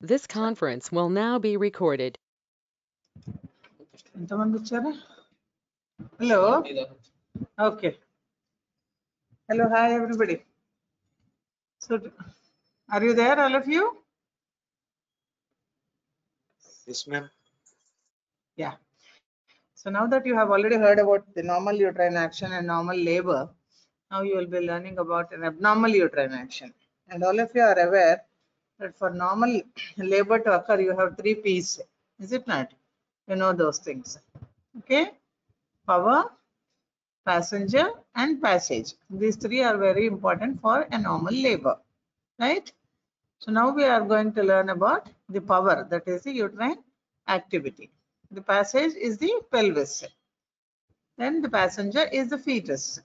This conference will now be recorded. ఎంతమంది వచ్చారు hello okay hello hi everybody so are you there all of you Yes, ma'am. Yeah. So now that you have already heard about the normal uterine action and normal labor, now you will be learning about an abnormal uterine action. And all of you are aware that for normal labor to occur, you have three P's. Is it not? You know those things. Okay? Power, passenger, and passage. These three are very important for a normal labor. Right? So now we are going to learn about the power, that is the uterine activity. The passage is the pelvis. Then the passenger is the fetus.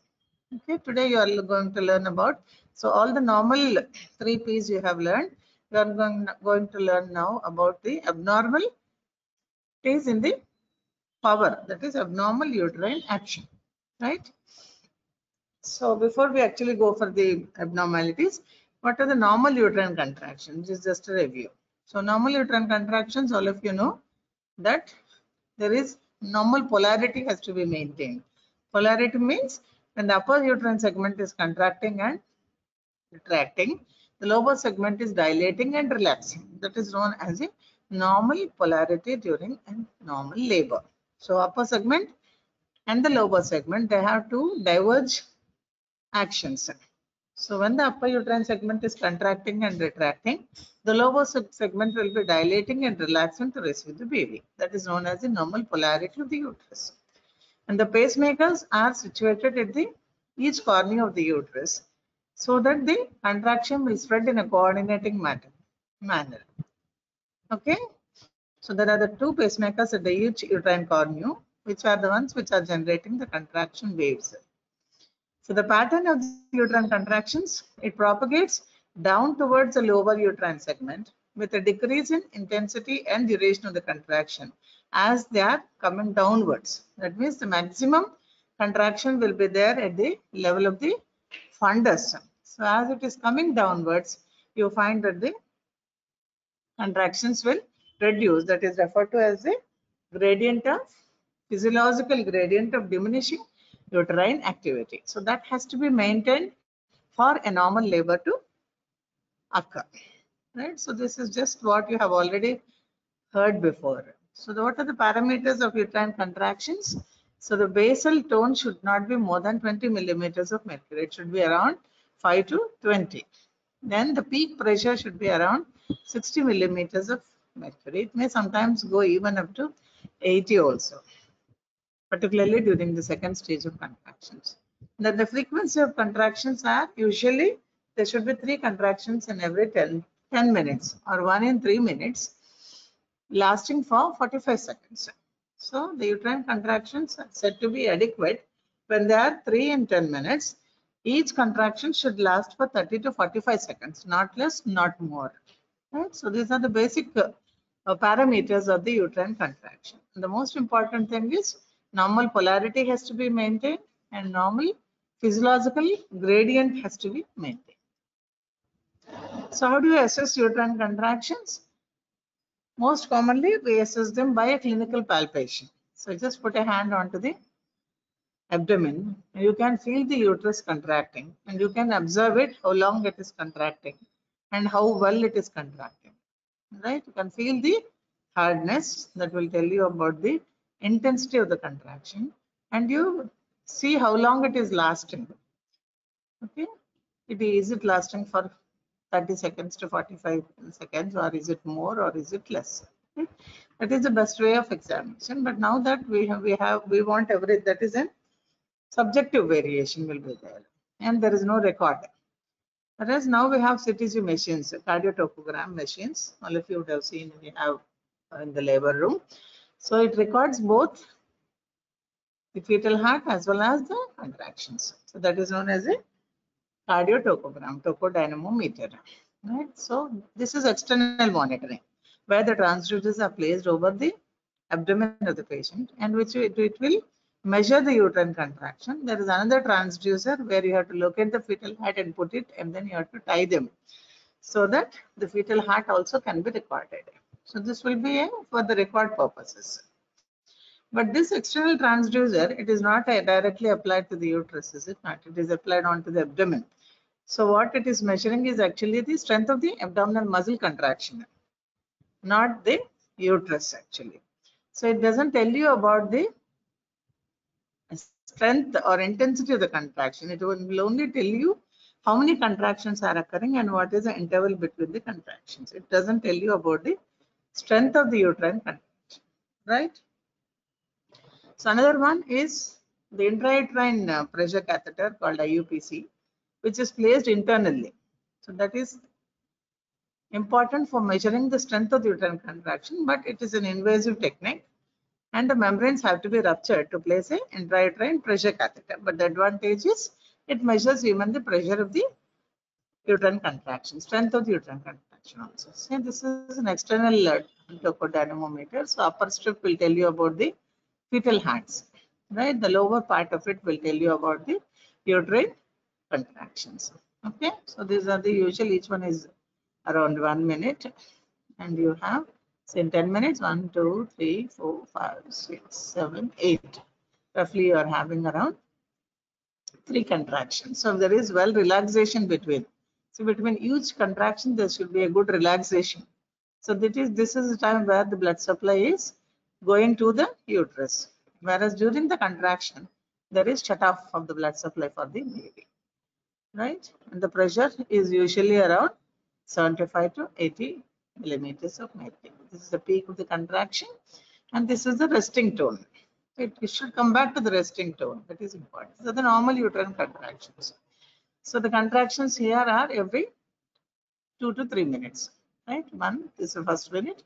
Okay, today you are going to learn about, so all the normal three P's you have learned, you are going, going to learn now about the abnormal P's in the power, that is abnormal uterine action, right? So before we actually go for the abnormalities, what are the normal uterine contractions? This is just a review. So normal uterine contractions, all of you know that there is normal polarity has to be maintained. Polarity means when the upper uterine segment is contracting and retracting, the lower segment is dilating and relaxing. That is known as a normal polarity during normal labor. So upper segment and the lower segment, they have to diverge actions. So when the upper uterine segment is contracting and retracting, the lower segment will be dilating and relaxing to receive the baby. That is known as the normal polarity of the uterus. And the pacemakers are situated at the each corner of the uterus so that the contraction will spread in a coordinating matter, manner. Okay. So there are the two pacemakers at the each uterine cornua, which are the ones which are generating the contraction waves. So the pattern of the uterine contractions, it propagates down towards the lower uterine segment with a decrease in intensity and duration of the contraction as they are coming downwards. That means the maximum contraction will be there at the level of the fundus. So as it is coming downwards, you find that the contractions will reduce. That is referred to as the gradient of physiological gradient of diminishing uterine activity. So that has to be maintained for a normal labor to occur. Right. So this is just what you have already heard before. So what are the parameters of uterine contractions? So the basal tone should not be more than 20 millimeters of mercury. It should be around 5 to 20. Then the peak pressure should be around 60 millimeters of mercury. It may sometimes go even up to 80 also particularly during the second stage of contractions. Then the frequency of contractions are usually there should be three contractions in every 10, 10 minutes or one in three minutes lasting for 45 seconds. So the uterine contractions are said to be adequate when there are three in 10 minutes. Each contraction should last for 30 to 45 seconds, not less, not more. Right? So these are the basic uh, parameters of the uterine contraction. And the most important thing is normal polarity has to be maintained and normal physiological gradient has to be maintained. So how do you assess uterine contractions? Most commonly, we assess them by a clinical palpation. So just put a hand onto the abdomen. You can feel the uterus contracting and you can observe it, how long it is contracting and how well it is contracting. Right? You can feel the hardness that will tell you about the intensity of the contraction and you see how long it is lasting. Okay. It is it lasting for 30 seconds to 45 seconds or is it more or is it less? Okay. That is the best way of examination. But now that we have, we have, we want every, that is a subjective variation will be there and there is no record. Whereas now we have CTG machines, cardiotocogram machines. All of you would have seen we have in the labor room. So it records both the fetal heart as well as the contractions. So that is known as a cardiotocogram, tocodynamometer. Right. So this is external monitoring where the transducers are placed over the abdomen of the patient and which it, it will measure the uterine contraction. There is another transducer where you have to locate the fetal heart and put it and then you have to tie them. so that the fetal heart also can be recorded. So this will be for the record purposes. But this external transducer, it is not directly applied to the uterus, is it not? It is applied onto the abdomen. So what it is measuring is actually the strength of the abdominal muscle contraction, not the uterus actually. So it doesn't tell you about the strength or intensity of the contraction. It will only tell you how many contractions are occurring and what is the interval between the contractions. It doesn't tell you about the strength of the uterine contraction, right? So another one is the intrauterine uh, pressure catheter called IUPC, which is placed internally. So that is important for measuring the strength of the uterine contraction, but it is an invasive technique and the membranes have to be ruptured to place a intrauterine pressure catheter. But the advantage is it measures even the pressure of the uterine contraction, strength of the uterine contraction also. So this is an external uh, dynamometer. So upper strip will tell you about the fetal hearts, right? The lower part of it will tell you about the uterine contractions. Okay, so these are the usual, each one is around one minute and you have in 10 minutes, one, two, three, four, five, six, seven, eight. Roughly you are having around three contractions. So there is well relaxation between. So between each contraction, there should be a good relaxation. So that is this is the time where the blood supply is going to the uterus. Whereas during the contraction, there is shut off of the blood supply for the baby. Right? And the pressure is usually around 75 to 80 millimeters of mercury. This is the peak of the contraction and this is the resting tone. It, should come back to the resting tone. That is important. So the normal uterine contractions. So the contractions here are every two to three minutes. Right? One, is the first minute.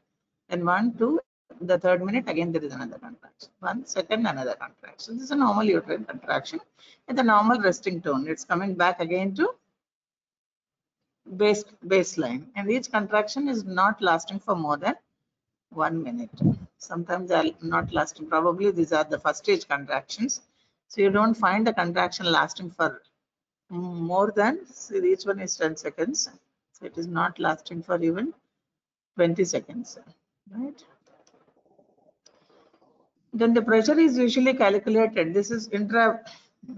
Then one, two, the third minute, again there is another contraction. One second, another contraction. This is a normal uterine contraction. At the normal resting tone. It's coming back again to base baseline. And each contraction is not lasting for more than one minute. Sometimes they are not lasting. Probably these are the first stage contractions. So you don't find the contraction lasting for more than see each one is 10 seconds. So it is not lasting for even 20 seconds right then the pressure is usually calculated this is intra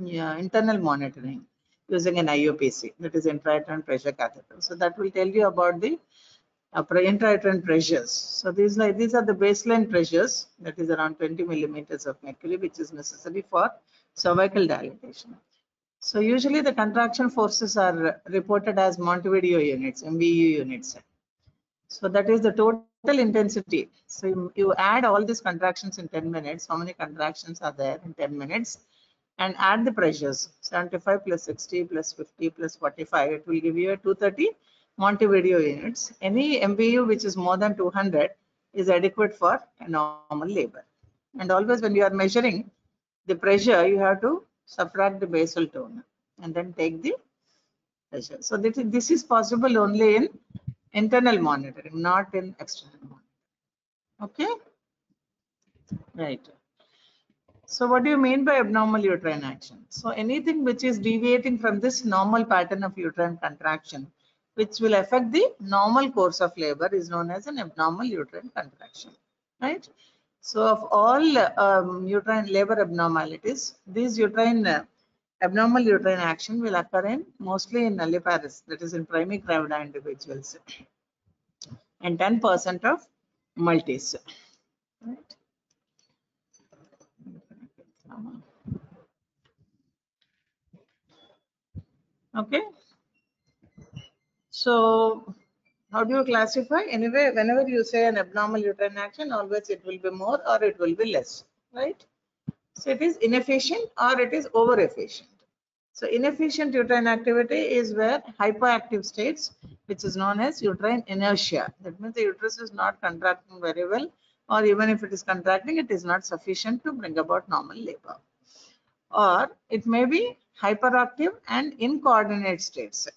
yeah, internal monitoring using an IUPC, that is intrauterine pressure catheter. So that will tell you about the uh, intrauterine pressures. So these like these are the baseline pressures, that is around 20 millimeters of mercury, which is necessary for cervical dilatation. So usually the contraction forces are reported as Montevideo units, MVU units. So that is the total intensity. So you, you add all these contractions in 10 minutes. How many contractions are there in 10 minutes? and add the pressures 75 plus 60 plus 50 plus 45 it will give you a 230 Montevideo units any MVU which is more than 200 is adequate for a normal labor and always when you are measuring the pressure you have to subtract the basal tone and then take the pressure so this, this is possible only in internal monitoring not in external monitoring okay right so what do you mean by abnormal uterine action? So anything which is deviating from this normal pattern of uterine contraction, which will affect the normal course of labor is known as an abnormal uterine contraction, right? So of all um, uterine labor abnormalities, these uterine uh, abnormal uterine action will occur in mostly in nulliparous, that is in primigravida individuals, and 10% of multis, right? Okay. So how do you classify? Anyway, whenever you say an abnormal uterine action, always it will be more or it will be less, right? So it is inefficient or it is over efficient. So inefficient uterine activity is where hypoactive states, which is known as uterine inertia. That means the uterus is not contracting very well, or even if it is contracting, it is not sufficient to bring about normal labor. Or it may be hyperactive and incoordinate states.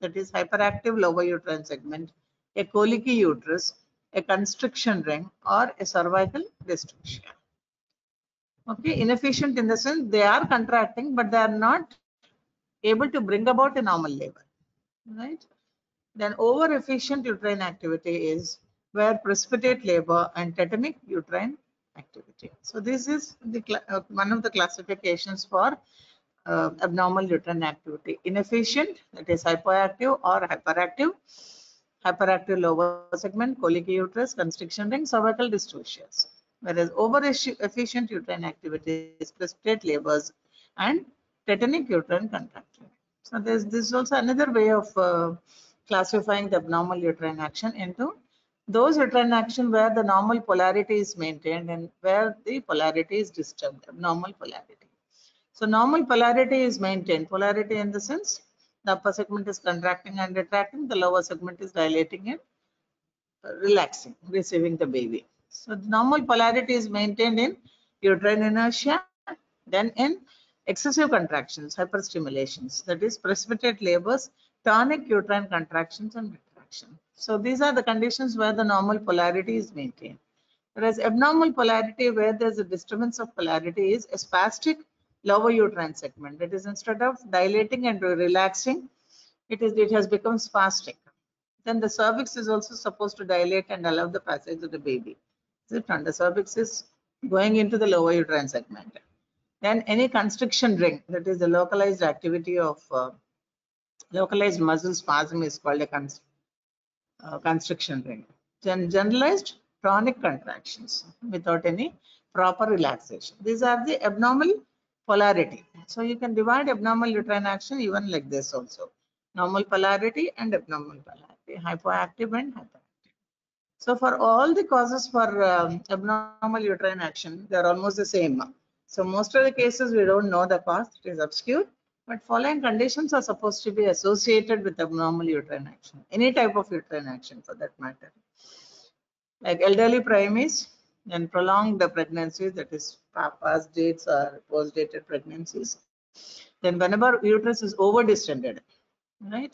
That is hyperactive lower uterine segment, a colicky uterus, a constriction ring, or a cervical dystocia. Okay, inefficient in the sense they are contracting, but they are not able to bring about a normal labor. Right? Then over efficient uterine activity is where precipitate labor and tetanic uterine activity. So this is the uh, one of the classifications for uh, abnormal uterine activity. Inefficient, that is hypoactive or hyperactive. Hyperactive lower segment, colic uterus, constriction ring, cervical dystocias. Whereas over efficient uterine activity is precipitate labors and tetanic uterine contraction. So there's this is also another way of uh, classifying the abnormal uterine action into those uterine action where the normal polarity is maintained and where the polarity is disturbed, abnormal polarity. So normal polarity is maintained. Polarity in the sense the upper segment is contracting and retracting, the lower segment is dilating and relaxing, receiving the baby. So the normal polarity is maintained in uterine inertia, then in excessive contractions, hyperstimulations, that is precipitate labors, tonic uterine contractions and retraction. So these are the conditions where the normal polarity is maintained. Whereas abnormal polarity where there's a disturbance of polarity is a spastic lower uterine segment. That is instead of dilating and relaxing, it is it has become spastic. Then the cervix is also supposed to dilate and allow the passage of the baby. Is it The cervix is going into the lower uterine segment. Then any constriction ring, that is the localized activity of uh, localized muscle spasm is called a const uh, constriction ring. Then generalized tonic contractions without any proper relaxation. These are the abnormal polarity. So you can divide abnormal uterine action even like this also. Normal polarity and abnormal polarity, hypoactive and hyperactive. So for all the causes for um, abnormal uterine action, they are almost the same. So most of the cases we don't know the cause, it is obscure, but following conditions are supposed to be associated with abnormal uterine action, any type of uterine action for that matter. Like elderly primies, and prolonged the pregnancies, that is past dates or post-dated pregnancies. Then whenever uterus is over-distended, right?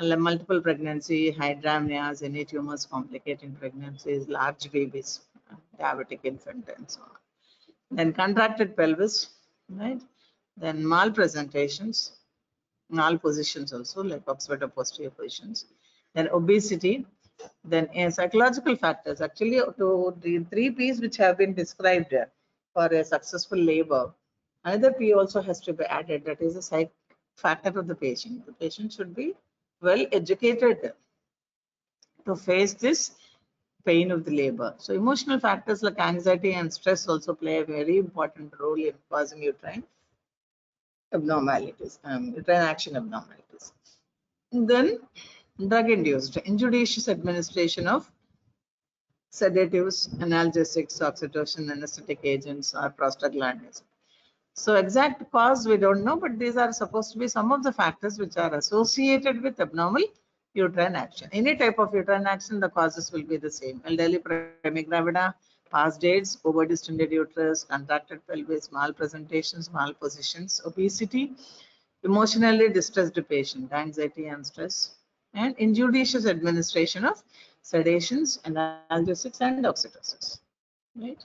Multiple pregnancy, hydramnios, any tumors complicating pregnancies, large babies, diabetic infant and so on. Then contracted pelvis, right? Then malpresentations, malpositions also like occipital posterior positions. Then obesity, then psychological factors, actually uh, to the three P's which have been described for a successful labor, another P also has to be added. That is the psych factor of the patient. The patient should be well educated to face this pain of the labor. So emotional factors like anxiety and stress also play a very important role in causing uterine abnormalities, um, uterine action abnormalities. And then drug-induced, injudicious administration of sedatives, analgesics, oxytocin, anesthetic agents, or prostaglandins. So exact cause we don't know, but these are supposed to be some of the factors which are associated with abnormal uterine action. Any type of uterine action, the causes will be the same. Elderly gravida, past dates, over-distended uterus, contracted pelvis, malpresentations, malpositions, obesity, emotionally distressed patient, anxiety and stress, and injudicious administration of sedations, analgesics, and oxytocin. Right?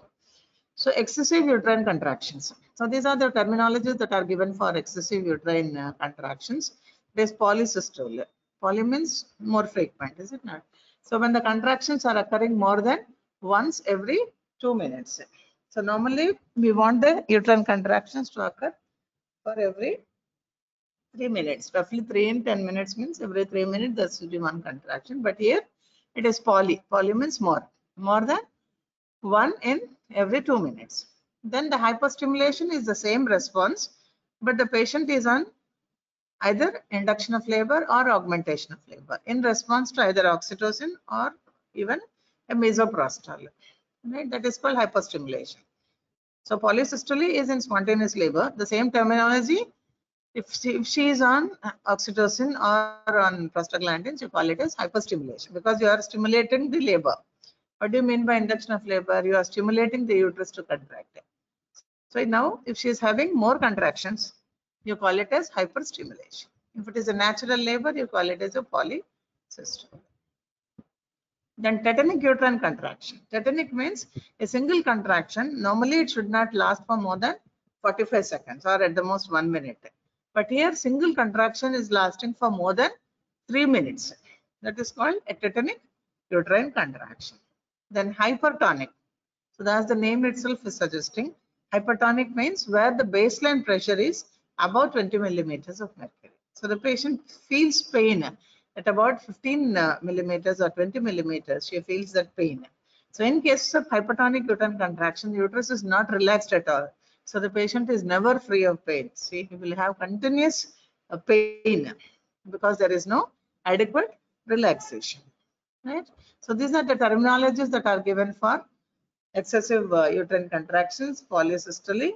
So excessive uterine contractions. So these are the terminologies that are given for excessive uterine uh, contractions. There's polysystole. Poly means more frequent, is it not? So when the contractions are occurring more than once every two minutes. So normally we want the uterine contractions to occur for every three minutes. Roughly three in 10 minutes means every three minutes there should be one contraction. But here it is poly. Poly means more. More than one in every two minutes. Then the hyperstimulation is the same response, but the patient is on either induction of labor or augmentation of labor in response to either oxytocin or even a misoprostol. Right? That is called hyperstimulation. So polysystole is in spontaneous labor. The same terminology if she, if she is on oxytocin or on prostaglandins, you call it as hyperstimulation because you are stimulating the labor. What do you mean by induction of labor? You are stimulating the uterus to contract. So now, if she is having more contractions, you call it as hyperstimulation. If it is a natural labor, you call it as a polysystole. Then tetanic uterine contraction. Tetanic means a single contraction. Normally, it should not last for more than 45 seconds or at the most one minute. But here single contraction is lasting for more than three minutes. That is called a tetanic uterine contraction. Then hypertonic. So that's the name itself is suggesting. Hypertonic means where the baseline pressure is about 20 millimeters of mercury. So the patient feels pain at about 15 uh, millimeters or 20 millimeters. She feels that pain. So in cases of hypertonic uterine contraction, the uterus is not relaxed at all. So the patient is never free of pain. See, he will have continuous uh, pain because there is no adequate relaxation. Right? So these are the terminologies that are given for excessive uh, uterine contractions, polysystoly,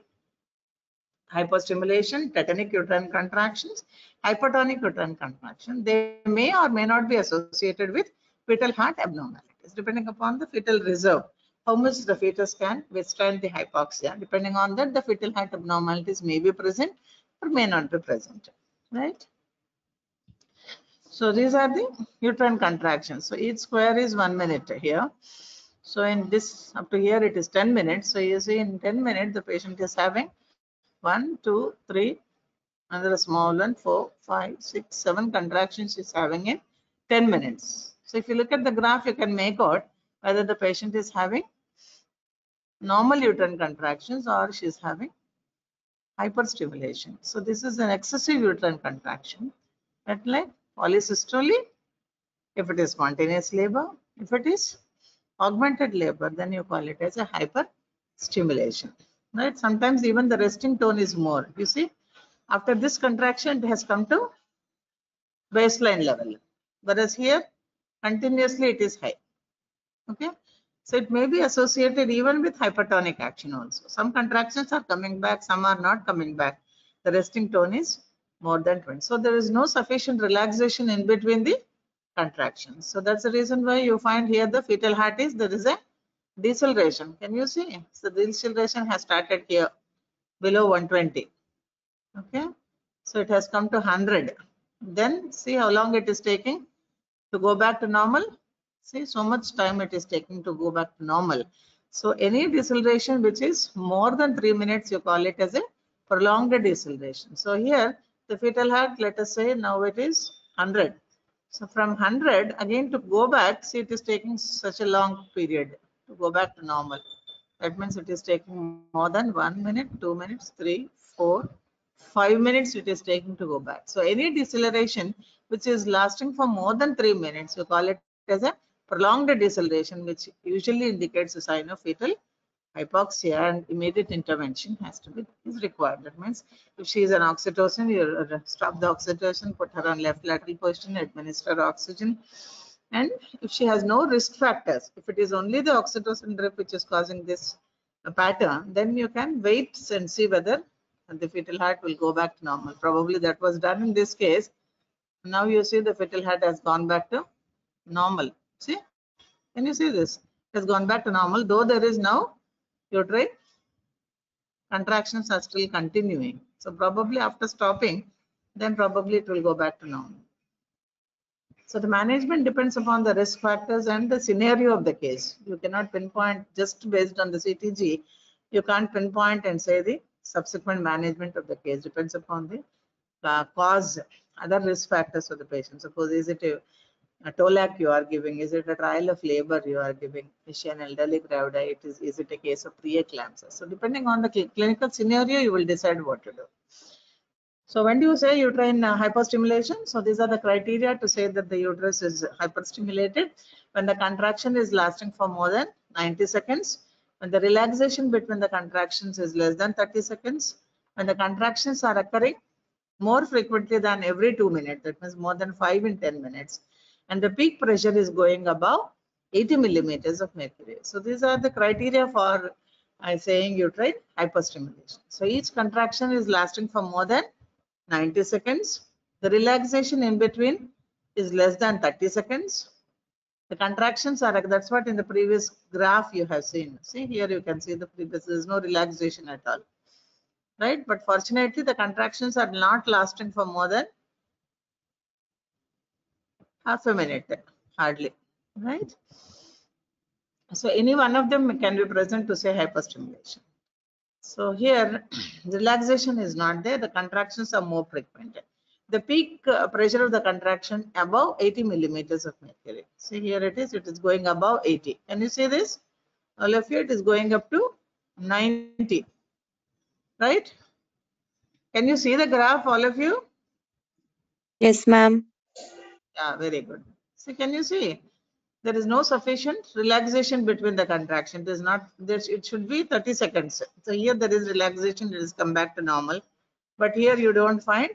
hypostimulation, tetanic uterine contractions, hypertonic uterine contraction. They may or may not be associated with fetal heart abnormalities, depending upon the fetal reserve, how much the fetus can withstand the hypoxia. Depending on that, the fetal heart abnormalities may be present or may not be present, right? So these are the uterine contractions. So each square is one minute here. So in this up to here it is 10 minutes. So you see in 10 minutes the patient is having one, two, three, another small one, four, five, six, seven contractions is having in 10 minutes. So if you look at the graph, you can make out whether the patient is having normal uterine contractions or she is having hyperstimulation. So this is an excessive uterine contraction. At like polysystoly, if it is spontaneous labor, if it is augmented labor, then you call it as a hyperstimulation. Right? Sometimes even the resting tone is more. You see, after this contraction, it has come to baseline level. Whereas here, continuously it is high. Okay. So it may be associated even with hypertonic action also. Some contractions are coming back, some are not coming back. The resting tone is more than 20. So there is no sufficient relaxation in between the contractions. So that's the reason why you find here the fetal heart is there is a deceleration. Can you see? So the deceleration has started here below 120. Okay. So it has come to 100. Then see how long it is taking to go back to normal. See so much time it is taking to go back to normal. So any deceleration which is more than three minutes, you call it as a prolonged deceleration. So here the fetal heart, let us say now it is 100. So from 100 again to go back, see it is taking such a long period to go back to normal. That means it is taking more than one minute, two minutes, three, four, five minutes it is taking to go back. So any deceleration which is lasting for more than three minutes, we call it as a prolonged deceleration, which usually indicates a sign of fetal hypoxia and immediate intervention has to be is required. That means if she is an oxytocin, you uh, stop the oxytocin, put her on left lateral position, administer oxygen. And if she has no risk factors, if it is only the oxytocin drip which is causing this pattern, then you can wait and see whether the fetal heart will go back to normal. Probably that was done in this case. Now you see the fetal heart has gone back to normal. See? Can you see this? It has gone back to normal, though there is now uterine contractions are still continuing. So probably after stopping, then probably it will go back to normal. So the management depends upon the risk factors and the scenario of the case. You cannot pinpoint just based on the CTG. You can't pinpoint and say the subsequent management of the case depends upon the uh, cause, other risk factors for the patient. Suppose is it a, a TOLAC you are giving? Is it a trial of labor you are giving? Is she an elderly graviditis? Is it a case of preeclampsia? So depending on the cl clinical scenario, you will decide what to do. So when do you say uterine uh, hyperstimulation? So these are the criteria to say that the uterus is hyperstimulated when the contraction is lasting for more than 90 seconds, when the relaxation between the contractions is less than 30 seconds, when the contractions are occurring more frequently than every two minutes, that means more than five in 10 minutes, and the peak pressure is going above 80 millimeters of mercury. So these are the criteria for I saying uterine hyperstimulation. So each contraction is lasting for more than 90 seconds. The relaxation in between is less than 30 seconds. The contractions are, like that's what in the previous graph you have seen. See here you can see the previous, there is no relaxation at all. Right, but fortunately the contractions are not lasting for more than half a minute, hardly, right? So any one of them can be present to say hyperstimulation. So here relaxation is not there, the contractions are more frequent. the peak uh, pressure of the contraction above 80 millimeters of mercury. See here it is, it is going above 80. Can you see this? All of you, it is going up to 90, right? Can you see the graph, all of you? Yes, ma'am. Yeah, very good. So can you see? There is no sufficient relaxation between the contraction. It is not, there, it should be 30 seconds. So here there is relaxation, it has come back to normal. But here you don't find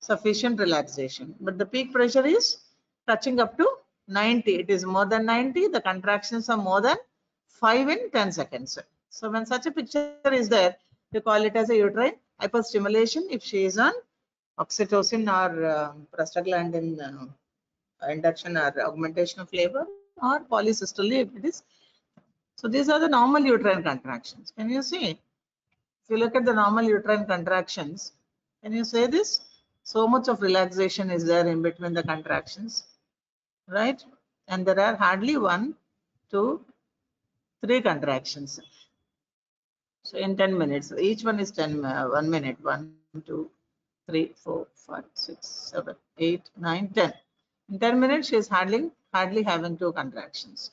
sufficient relaxation. But the peak pressure is touching up to 90. It is more than 90. The contractions are more than 5 in 10 seconds. So when such a picture is there, we call it as a uterine hyperstimulation if she is on oxytocin or uh, prostaglandin uh, induction or augmentation of labor or polysystoly if it is. So these are the normal uterine contractions. Can you see? If you look at the normal uterine contractions, can you say this? So much of relaxation is there in between the contractions, right? And there are hardly one, two, three contractions. So in 10 minutes, each one is 10, uh, one minute, one, two, three, four, five, six, seven, eight, nine, 10. In 10 minutes, she is hardly, hardly having two contractions,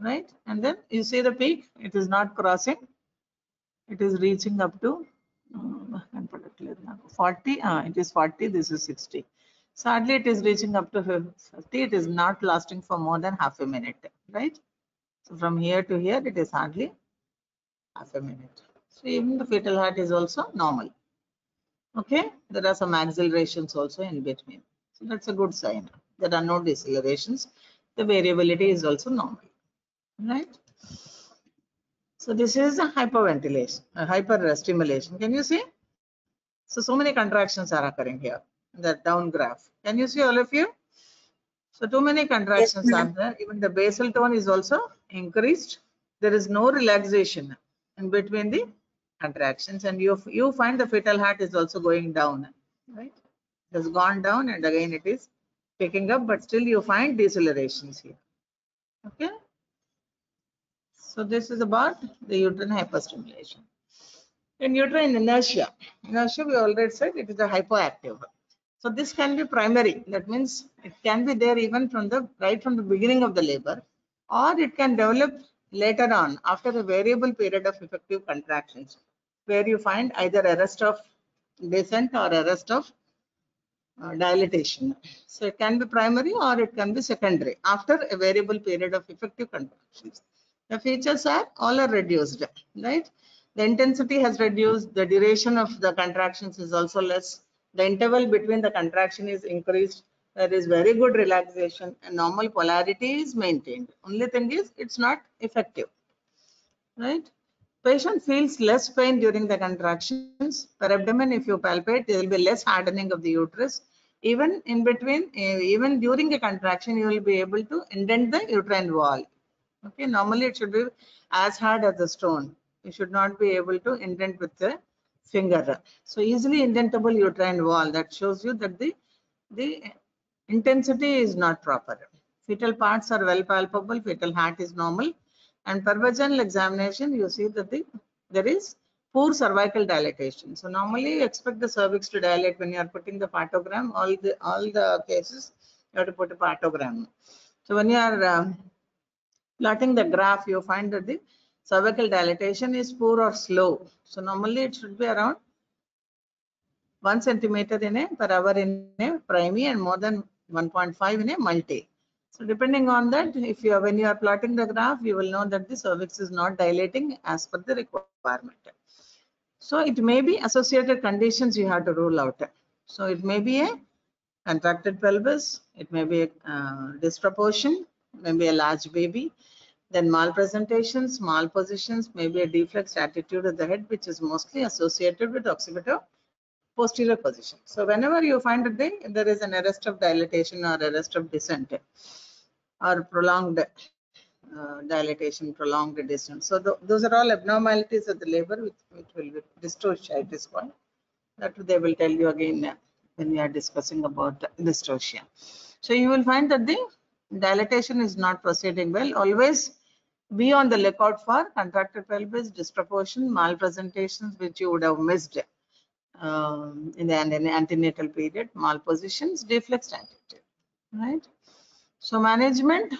right? And then you see the peak, it is not crossing. It is reaching up to now. 40, uh, it is 40, this is 60. Sadly, it is reaching up to 50. It is not lasting for more than half a minute, right? So from here to here, it is hardly half a minute. So even the fetal heart is also normal. Okay, there are some accelerations also in between. So that's a good sign. There are no decelerations. The variability is also normal, right? So this is a hyperventilation, uh, a hyperstimulation. Can you see? So, so many contractions are occurring here, in the down graph. Can you see all of you? So too many contractions are there. Even the basal tone is also increased. There is no relaxation in between the contractions and you, you find the fetal heart is also going down, right? It has gone down and again it is picking up, but still you find decelerations here. Okay. So this is about the uterine hyperstimulation. In uterine inertia, inertia we already said it is a hypoactive. So this can be primary. That means it can be there even from the right from the beginning of the labor, or it can develop later on after a variable period of effective contractions, where you find either arrest of descent or arrest of uh, dilatation. So it can be primary or it can be secondary after a variable period of effective contractions. The features are all are reduced, right? The intensity has reduced, the duration of the contractions is also less. The interval between the contraction is increased. There is very good relaxation and normal polarity is maintained. Only thing is it's not effective, right? Patient feels less pain during the contractions. Per abdomen, if you palpate, there will be less hardening of the uterus. Even in between, eh, even during a contraction, you will be able to indent the uterine wall. Okay, normally it should be as hard as a stone. You should not be able to indent with the finger. So easily indentable uterine wall that shows you that the the intensity is not proper. Fetal parts are well palpable, fetal heart is normal, and per vaginal examination you see that the there is poor cervical dilatation. So normally you expect the cervix to dilate when you are putting the partogram. All the all the cases you have to put a partogram. So when you are um, plotting the graph, you find that the cervical dilatation is poor or slow. So normally it should be around one centimeter in a per hour in a primary and more than 1.5 in a multi. So depending on that, if you are when you are plotting the graph, you will know that the cervix is not dilating as per the requirement. So it may be associated conditions you have to rule out. So it may be a contracted pelvis, it may be a uh, disproportion, maybe a large baby, then malpresentations, malpositions, maybe a deflexed attitude of the head, which is mostly associated with occipital posterior position. So whenever you find that they- there is an arrest of dilatation or arrest of descent or prolonged uh, dilatation, prolonged distance. So tho- those are all abnormalities of the labor which, which will be dystocia it is called. That they will tell you again uh, when we are discussing about dystocia. So you will find that the dilatation is not proceeding well. Always be on the lookout for contracted pelvis, disproportion, malpresentations which you would have missed um, in the antenatal period, malpositions, deflex attitude, right? So management,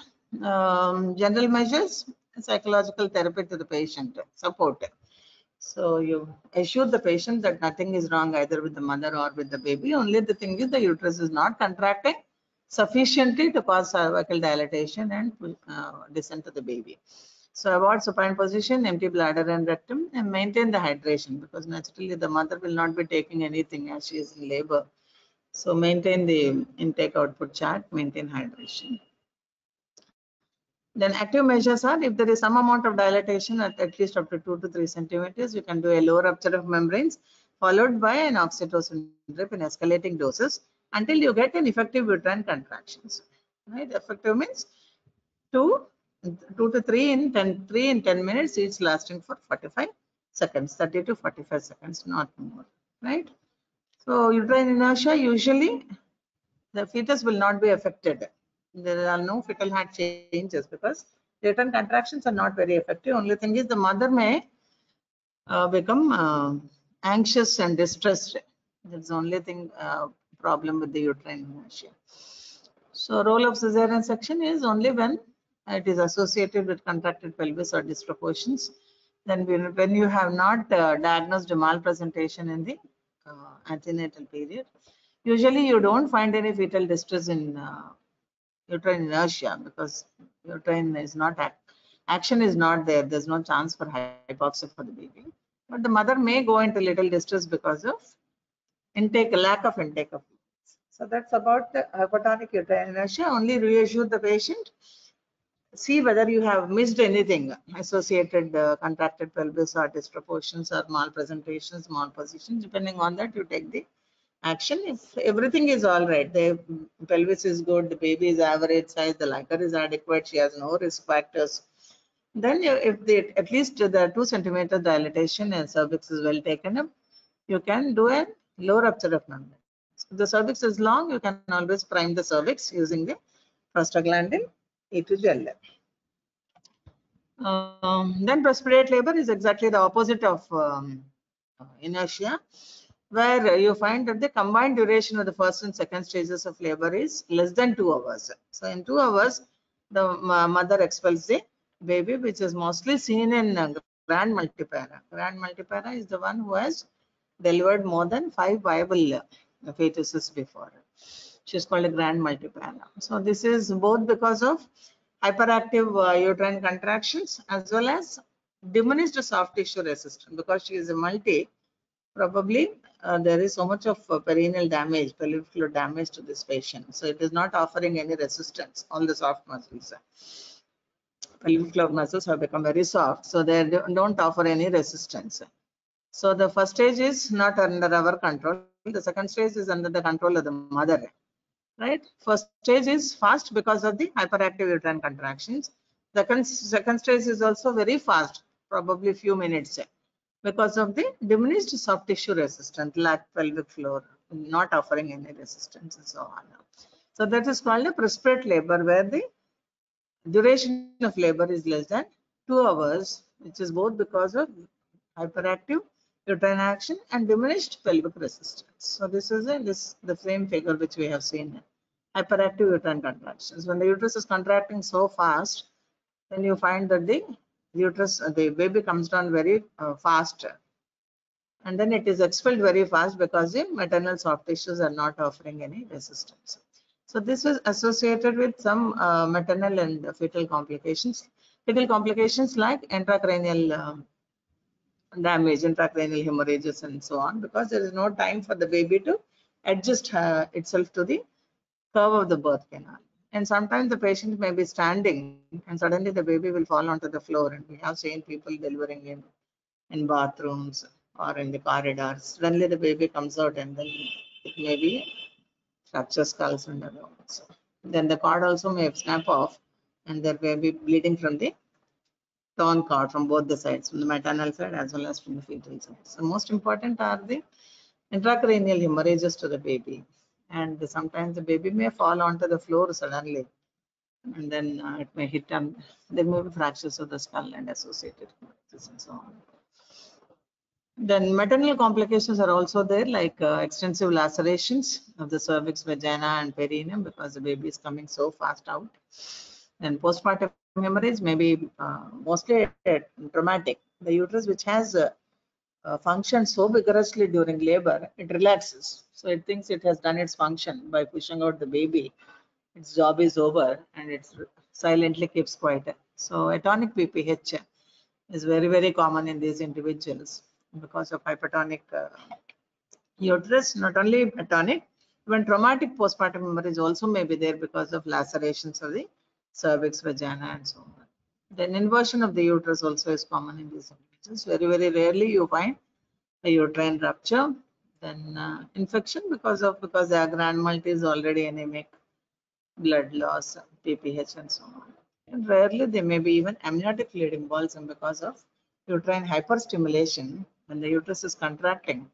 um, general measures, psychological therapy to the patient, support. So you assure the patient that nothing is wrong either with the mother or with the baby. Only the thing is the uterus is not contracting sufficiently to cause cervical dilatation and uh, descent to the baby. So avoid supine position, empty bladder and rectum and maintain the hydration because naturally the mother will not be taking anything as she is in labor. So maintain the intake output chart, maintain hydration. Then active measures are if there is some amount of dilatation at at least up to two to three centimeters, you can do a low rupture of membranes followed by an oxytocin drip in escalating doses until you get an effective uterine contractions. Right? Effective means two, two to three in 10, three in 10 minutes, each lasting for 45 seconds, 30 to 45 seconds, not more. Right? So uterine inertia usually the fetus will not be affected. There are no fetal heart changes because uterine contractions are not very effective. Only thing is the mother may uh, become uh, anxious and distressed. That's the only thing uh, problem with the uterine inertia. So role of cesarean section is only when it is associated with contracted pelvis or disproportions. Then when, you have not uh, diagnosed a malpresentation in the antenatal period, usually you don't find any fetal distress in uh, uterine inertia because uterine is not act action is not there. There's no chance for hypoxia for the baby. But the mother may go into little distress because of intake, lack of intake of fluids. So that's about the hypotonic uterine inertia. Only reassure the patient. See whether you have missed anything associated uh, contracted pelvis or disproportions or malpresentations, malpositions. Depending on that, you take the action. If everything is all right, the pelvis is good, the baby is average size, the liquor is adequate, she has no risk factors. Then if the at least the two centimeter dilatation and cervix is well taken up, you can do a low rupture of membrane. If the cervix is long, you can always prime the cervix using the prostaglandin E2 gel. Um, then precipitate labor is exactly the opposite of um, inertia, where you find that the combined duration of the first and second stages of labor is less than two hours. So in two hours, the mother expels the baby, which is mostly seen in uh, grand multipara. Grand multipara is the one who has delivered more than five viable uh, fetuses before. She's called a grand multipara. So this is both because of hyperactive uh, uterine contractions as well as diminished soft tissue resistance. Because she is a multi probably uh, there is so much of uh, perineal damage pelvic floor damage to this patient. So it is not offering any resistance on the soft muscles. Pelvic floor muscles have become very soft so they don't offer any resistance. So the first stage is not under our control. The second stage is under the control of the mother right? First stage is fast because of the hyperactive uterine contractions. Second, second stage is also very fast, probably a few minutes, because of the diminished soft tissue resistance, lack pelvic floor, not offering any resistance and so on. So that is called a precipitate labor, where the duration of labor is less than two hours, which is both because of hyperactive uterine action and diminished pelvic resistance. So this is a, this the same figure which we have seen. Hyperactive uterine contractions. When the uterus is contracting so fast, then you find that the uterus, uh, the baby comes down very uh, fast. And then it is expelled very fast because the maternal soft tissues are not offering any resistance. So this is associated with some uh, maternal and fetal complications. Fetal complications like intracranial um, damage, intracranial hemorrhages and so on because there is no time for the baby to adjust uh, itself to the curve of the birth canal. And sometimes the patient may be standing and suddenly the baby will fall onto the floor. And we have seen people delivering in, in bathrooms or in the corridors. Suddenly the baby comes out and then it may be fracture skulls and other. Then the cord also may snap off and there may be bleeding from the torn cord from both the sides, from the maternal side as well as from the fetal side. So most important are the intracranial hemorrhages to the baby. And sometimes the baby may fall onto the floor suddenly. And then uh, it may hit and there may be fractures of the skull and associated hemorrhages and so on. Then maternal complications are also there, like uh, extensive lacerations of the cervix, vagina, and perineum because the baby is coming so fast out. And postpartum hemorrhage may be uh, mostly traumatic. The uterus, which has uh, uh, functioned so vigorously during labor, it relaxes. So it thinks it has done its function by pushing out the baby. Its job is over and it silently keeps quiet. So atonic PPH is very, very common in these individuals because of hypertonic uh, uterus, not only atonic, even traumatic postpartum hemorrhage also may be there because of lacerations of the cervix, vagina, and so on. Then inversion of the uterus also is common in these individuals. Very, very rarely you find a uterine rupture. Then uh, infection because of because the grand multi is already anemic, blood loss, PPH, and so on. And rarely there may be even amniotic fluid embolism because of uterine hyperstimulation when the uterus is contracting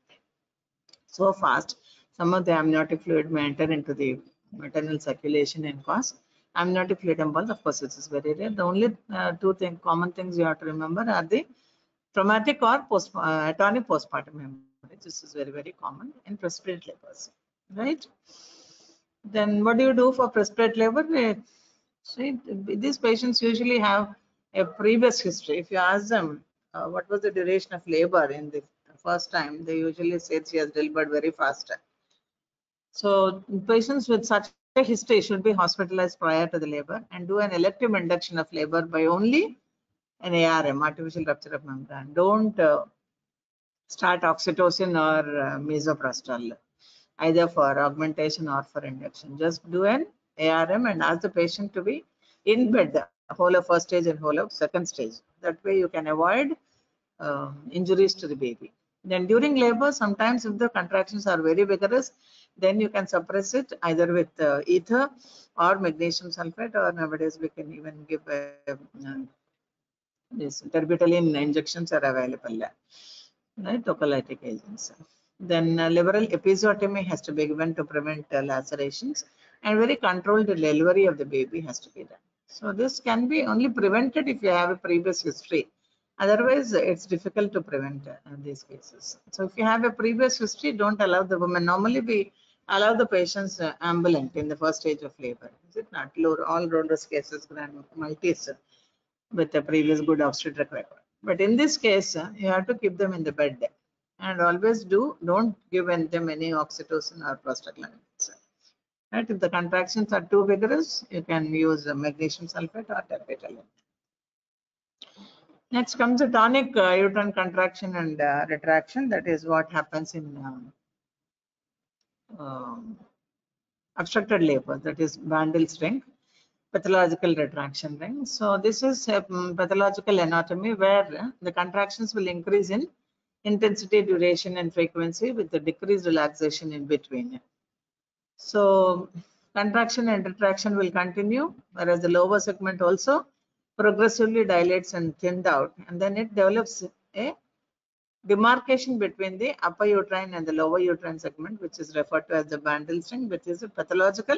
so fast, some of the amniotic fluid may enter into the maternal circulation and cause amniotic fluid embolism. Of course, this is very rare. The only uh, two thing, common things you have to remember are the traumatic or post, uh, atonic postpartum hemorrhage. This is very, very common in precipitate labors, right? Then what do you do for precipitate labor? See, these patients usually have a previous history. If you ask them uh, what was the duration of labor in the first time, they usually say she has delivered very fast. So patients with such a history should be hospitalized prior to the labor and do an elective induction of labor by only an ARM, artificial rupture of membrane. Don't uh, start oxytocin or uh, misoprostol, either for augmentation or for induction. Just do an ARM and ask the patient to be in bed, whole of first stage and whole of second stage. That way you can avoid um, injuries to the baby. Then during labor, sometimes if the contractions are very vigorous, then you can suppress it either with uh, ether or magnesium sulfate or nowadays we can even give uh, uh, this terbutaline injections are available, right? Tocolytic agents. Then uh, liberal episiotomy has to be given to prevent uh, lacerations and very controlled delivery of the baby has to be done. So this can be only prevented if you have a previous history. Otherwise, it's difficult to prevent uh, these cases. So if you have a previous history, don't allow the woman. Normally, we allow the patients uh, ambulant in the first stage of labor. Is it not? Low, all rounders cases, grand multis with a previous good obstetric record. But in this case, uh, you have to keep them in the bed and always do, don't give them any oxytocin or prostaglandins. Right? If the contractions are too vigorous, you can use magnesium sulfate or terbutaline. Next comes the tonic uh, uterine contraction and uh, retraction. That is what happens in um, obstructed labor. That is Bandl's ring, pathological retraction ring. So this is a um, pathological anatomy where the contractions will increase in intensity, duration, and frequency with the decreased relaxation in between. So contraction and retraction will continue, whereas the lower segment also progressively dilates and thinned out, and then it develops a demarcation between the upper uterine and the lower uterine segment, which is referred to as the Bandl's ring, which is a pathological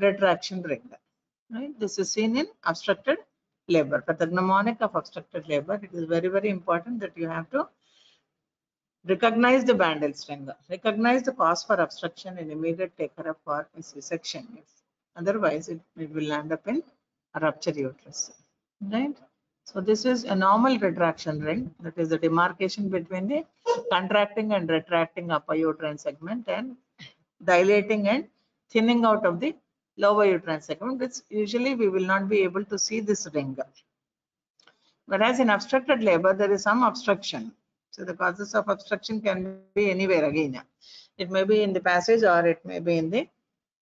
retraction ring. Right? This is seen in obstructed labor, pathognomonic of obstructed labor. It is very, very important that you have to recognize the Bandl's ring, recognize the cause for obstruction and immediate take her up for C-section. Otherwise, it, it will end up in a rupture uterus right? So this is a normal retraction ring. That is the demarcation between the contracting and retracting upper uterine segment and dilating and thinning out of the lower uterine segment, which usually we will not be able to see this ring. Whereas in obstructed labor, there is some obstruction. So the causes of obstruction can be anywhere again. It may be in the passage or it may be in the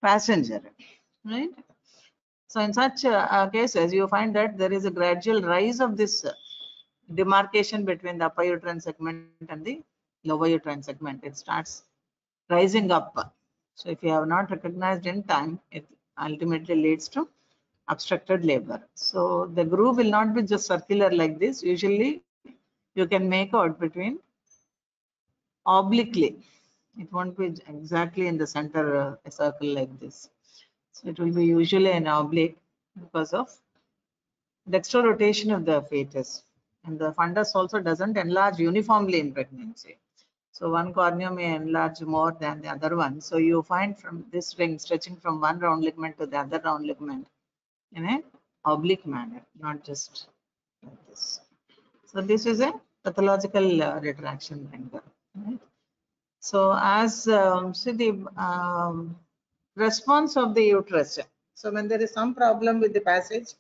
passenger, right? So in such uh, cases, you find that there is a gradual rise of this uh, demarcation between the upper uterine segment and the lower uterine segment. It starts rising up. So if you have not recognized in time, it ultimately leads to obstructed labor. So the groove will not be just circular like this. Usually you can make out between obliquely. It won't be exactly in the center uh, a circle like this. So it will be usually an oblique because of dextrorotation of the fetus. And the fundus also doesn't enlarge uniformly in pregnancy. So one cornua may enlarge more than the other one. So you find from this ring stretching from one round ligament to the other round ligament in an oblique manner, not just like this. So this is a pathological uh, retraction ring. Right? So as um, um, response of the uterus. So when there is some problem with the passage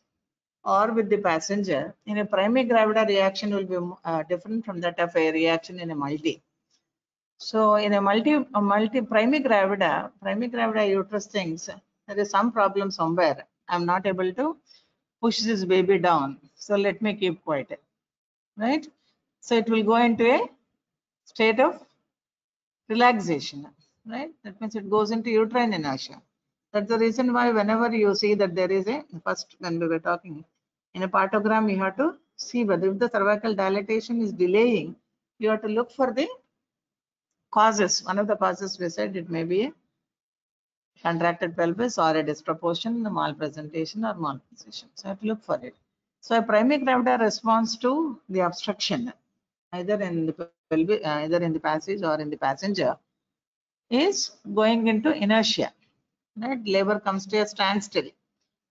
or with the passenger, in a primary gravida reaction will be uh, different from that of a reaction in a multi. So in a multi, a multi primary gravida, primary gravida uterus thinks there is some problem somewhere. I'm not able to push this baby down. So let me keep quiet. Right? So it will go into a state of relaxation. Right? That means it goes into uterine inertia. That's the reason why whenever you see that there is a first when we were talking in a partogram, you have to see whether if the cervical dilatation is delaying, you have to look for the causes. One of the causes we said it may be a contracted pelvis or a disproportion, a malpresentation or malposition. So I have to look for it. So a primary gravida responds to the obstruction either in the pelvis, uh, either in the passage or in the passenger is going into inertia. Right? Labor comes to a standstill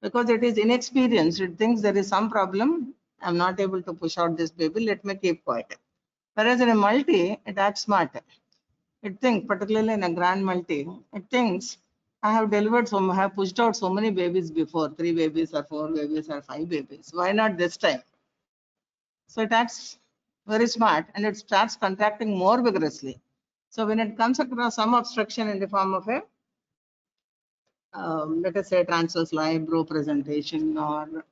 because it is inexperienced. It thinks there is some problem. I'm not able to push out this baby. Let me keep quiet. Whereas in a multi, it acts smart. It thinks, particularly in a grand multi, it thinks I have delivered so I have pushed out so many babies before, three babies or four babies or five babies. Why not this time? So it acts very smart and it starts contracting more vigorously. So when it comes across some obstruction in the form of a, um, let us say transverse libro presentation or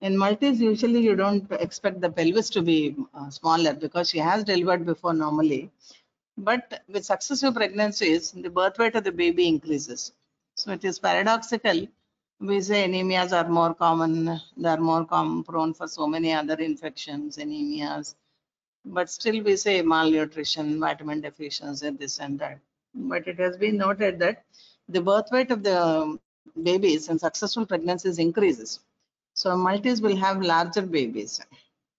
in multis, usually you don't expect the pelvis to be uh, smaller because she has delivered before normally. But with successive pregnancies, the birth weight of the baby increases. So it is paradoxical. We say anemias are more common, they are more prone for so many other infections, anemias. But still we say malnutrition, vitamin deficiency, this and that. But it has been noted that the birth weight of the babies and successful pregnancies increases. So multis will have larger babies.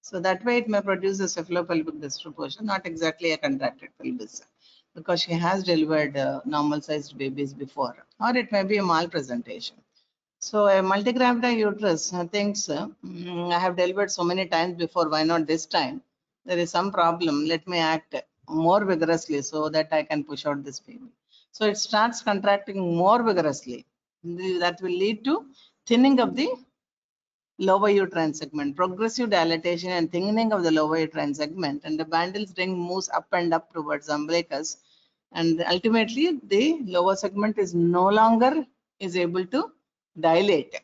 So that way it may produce a cephalopelvic disproportion, not exactly a contracted pelvis because she has delivered uh, normal sized babies before or it may be a malpresentation. So a multigravida uterus uh, thinks uh, "Mm, I have delivered so many times before, why not this time? There is some problem, let me act more vigorously so that I can push out this baby. So it starts contracting more vigorously. That will lead to thinning of the lower uterine segment, progressive dilatation and thinning of the lower uterine segment, and the Bandl's ring moves up and up towards umbilicus, and ultimately the lower segment is no longer is able to dilate.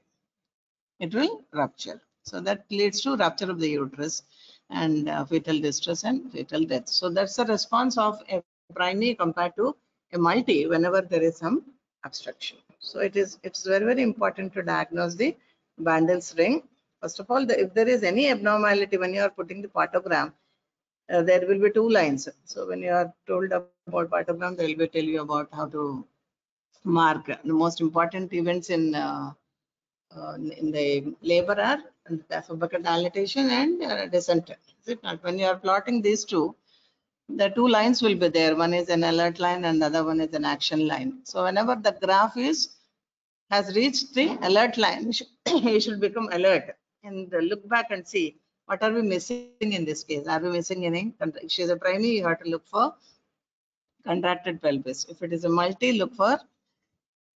It will rupture. So that leads to rupture of the uterus and uh, fetal distress and fetal death. So that's the response of a primary compared to a multi whenever there is some obstruction. So it is it's very very important to diagnose the Bandl's ring. First of all, the, if there is any abnormality when you are putting the partogram, uh, there will be two lines. So when you are told about partogram, they will tell you about how to mark the most important events in uh, uh, in the labor are phagocytic dilatation and uh, descent. Is it not? When you are plotting these two, the two lines will be there. One is an alert line and the other one is an action line. So whenever the graph is has reached the alert line, you should, become alert and look back and see what are we missing in this case. Are we missing any? She is a primary, you have to look for contracted pelvis. If it is a multi, look for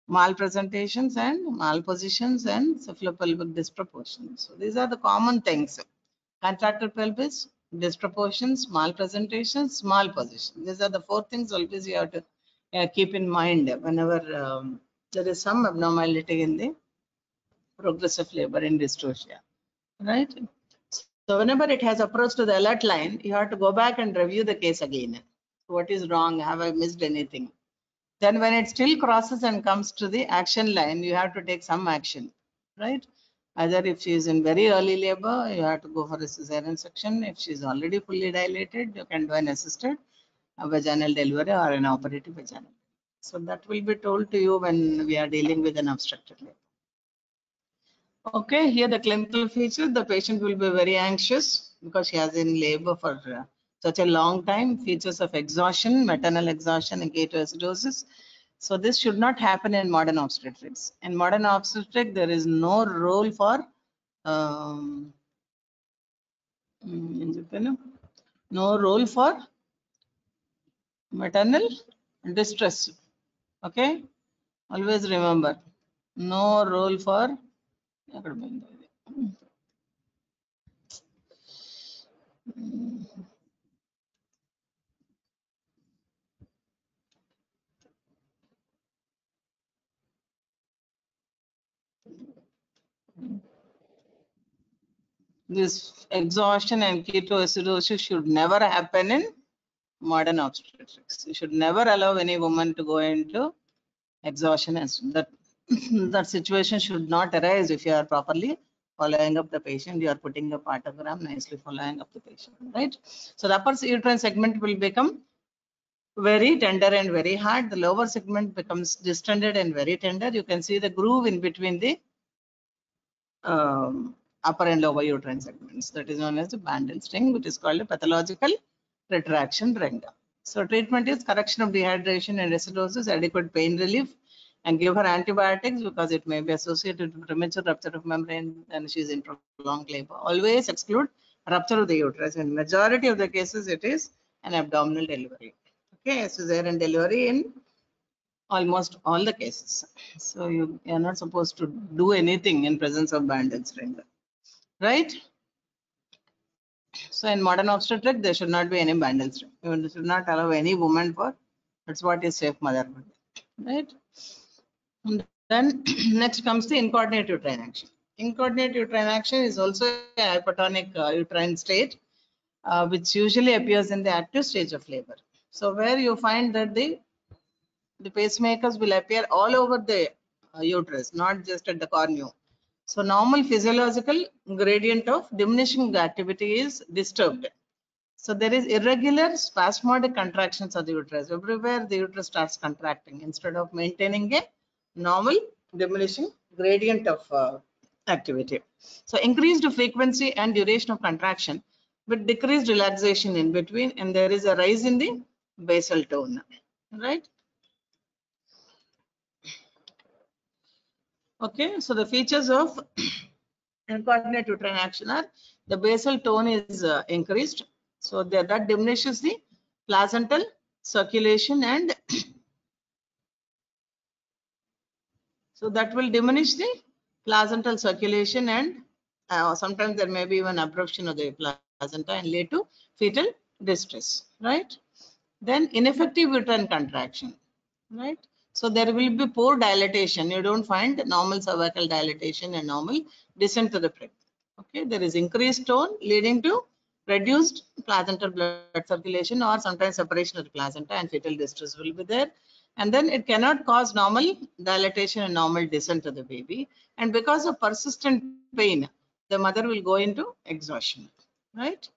malpresentations and malpositions and cephalopelvic disproportions. So these are the common things. Contracted pelvis, disproportions, malpresentations, malposition. These are the four things always you have to uh, keep in mind whenever um, there is some abnormality in the progressive labor in dystocia, right? So whenever it has approached to the alert line, you have to go back and review the case again. What is wrong? Have I missed anything? Then when it still crosses and comes to the action line, you have to take some action, right? Either if she is in very early labor, you have to go for a cesarean section. If she is already fully dilated, you can do an assisted vaginal delivery or an operative vaginal. So that will be told to you when we are dealing with an obstructed labor. Okay, here the clinical feature, the patient will be very anxious, because she has in labor for uh, such a long time, features of exhaustion, maternal exhaustion, and ketoacidosis. So this should not happen in modern obstetrics. In modern obstetrics, there is no role for um, mm, no role for maternal distress. Okay, always remember, no role for Mm. This exhaustion and ketoacidosis should never happen in modern obstetrics. You should never allow any woman to go into exhaustion that that situation should not arise if you are properly following up the patient. You are putting the partogram nicely following up the patient, right? So the upper uterine segment will become very tender and very hard. The lower segment becomes distended and very tender. You can see the groove in between the um, upper and lower uterine segments. That is known as the Bandl's ring, which is called a pathological retraction ring. So treatment is correction of dehydration and acidosis, adequate pain relief, and give her antibiotics because it may be associated with premature rupture of membrane and she's in prolonged labor. Always exclude rupture of the uterus. In majority of the cases, it is an abdominal delivery. Okay, cesarean delivery in almost all the cases. So you are not supposed to do anything in presence of Bandl ring right? So in modern obstetric, there should not be any bundles. You should not allow any woman for, that's what is safe motherhood, right? And then next comes the incoordinate uterine action. Incoordinate uterine action is also a hypertonic uh, uterine state, uh, which usually appears in the active stage of labor. So where you find that the the pacemakers will appear all over the uh, uterus, not just at the cornua. So normal physiological gradient of diminishing activity is disturbed. So there is irregular spasmodic contractions of the uterus. Everywhere the uterus starts contracting instead of maintaining a normal diminishing gradient of uh, activity. So increased frequency and duration of contraction with decreased relaxation in between and there is a rise in the basal tone, right? Okay, so the features of incoordinate uterine action are the basal tone is uh, increased. So that, that diminishes the placental circulation and so that will diminish the placental circulation and uh, sometimes there may be even abruption of the placenta and lead to fetal distress, right? Then ineffective uterine contraction, right? So there will be poor dilatation. You don't find normal cervical dilatation and normal descent to the prick. Okay, there is increased tone leading to reduced placental blood circulation or sometimes separation of the placenta and fetal distress will be there. And then it cannot cause normal dilatation and normal descent to the baby. And because of persistent pain, the mother will go into exhaustion, right?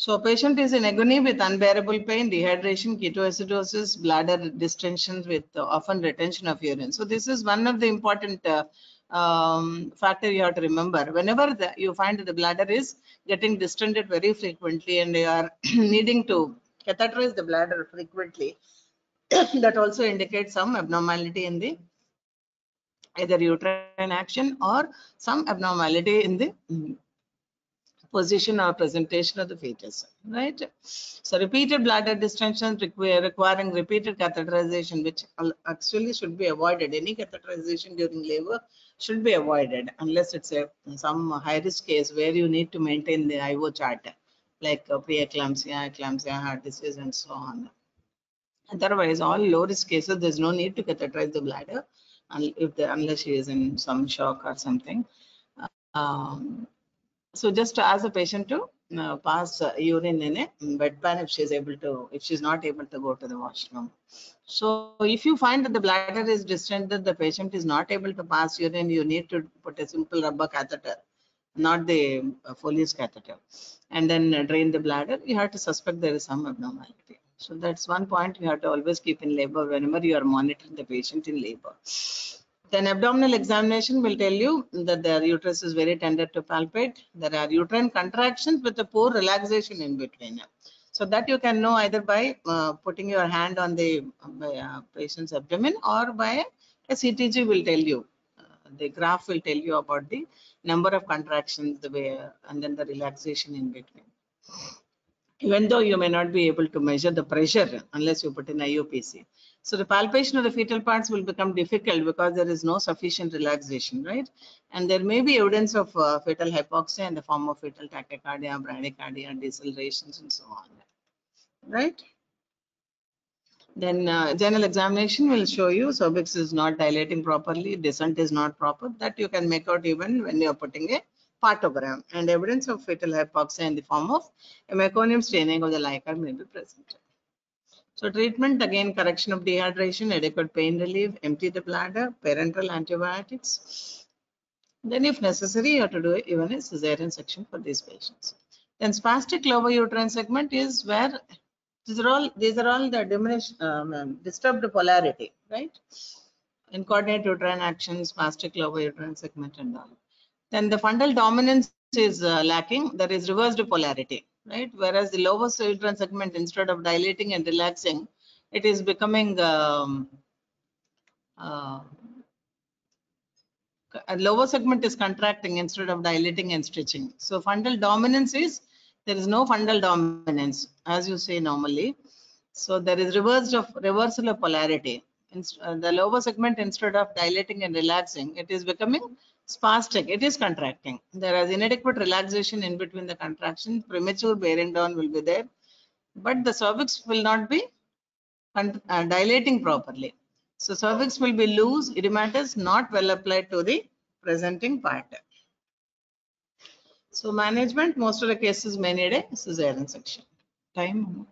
So a patient is in agony with unbearable pain, dehydration, ketoacidosis, bladder distension with often retention of urine. So this is one of the important uh, um, factor you have to remember. Whenever the, you find the bladder is getting distended very frequently and you are needing to catheterize the bladder frequently, that also indicates some abnormality in the either uterine action or some abnormality in the position or presentation of the fetus, right? So repeated bladder distension require, requiring repeated catheterization, which actually should be avoided. Any catheterization during labor should be avoided unless it's a some high risk case where you need to maintain the IO chart, like uh, preeclampsia, eclampsia, heart disease, and so on. Otherwise, all low risk cases, there's no need to catheterize the bladder if the, unless she is in some shock or something. Um, so just to ask the patient to uh, pass uh, urine in a bedpan if she's able to, if she's not able to go to the washroom. So if you find that the bladder is distended, that the patient is not able to pass urine, you need to put a simple rubber catheter, not the uh, Foley's catheter, and then uh, drain the bladder. You have to suspect there is some abnormality. So that's one point you have to always keep in labor whenever you are monitoring the patient in labor. Then abdominal examination will tell you that the uterus is very tender to palpate. There are uterine contractions with a poor relaxation in between. So that you can know either by uh, putting your hand on the uh, patient's abdomen or by a CTG will tell you. Uh, the graph will tell you about the number of contractions, the way, and then the relaxation in between. Even though you may not be able to measure the pressure unless you put in IUPC. So the palpation of the fetal parts will become difficult because there is no sufficient relaxation, right? And there may be evidence of uh, fetal hypoxia in the form of fetal tachycardia, bradycardia, decelerations, and so on, right? Then uh, general examination will show you cervix is not dilating properly, descent is not proper. That you can make out even when you are putting a partogram. And evidence of fetal hypoxia in the form of meconium staining of the liquor may be present. So treatment, again, correction of dehydration, adequate pain relief, empty the bladder, parenteral antibiotics. Then if necessary, you have to do even a cesarean section for these patients. Then spastic lower uterine segment is where these are all these are all the diminished um, disturbed polarity, right? Incoordinate uterine action, spastic lower uterine segment and all. Then the fundal dominance is uh, lacking. There is reversed polarity, right? Whereas the lower uterine segment, instead of dilating and relaxing, it is becoming um, uh, a lower segment is contracting instead of dilating and stretching. So fundal dominance is there is no fundal dominance as you say normally. So there is reversed of reversal of polarity. Uh, the lower segment instead of dilating and relaxing, it is becoming spastic. It is contracting. There is inadequate relaxation in between the contraction. Premature bearing down will be there, but the cervix will not be uh, dilating properly. So cervix will be loose, edematous, not well applied to the presenting part. So management, most of the cases may need a cesarean section. Time,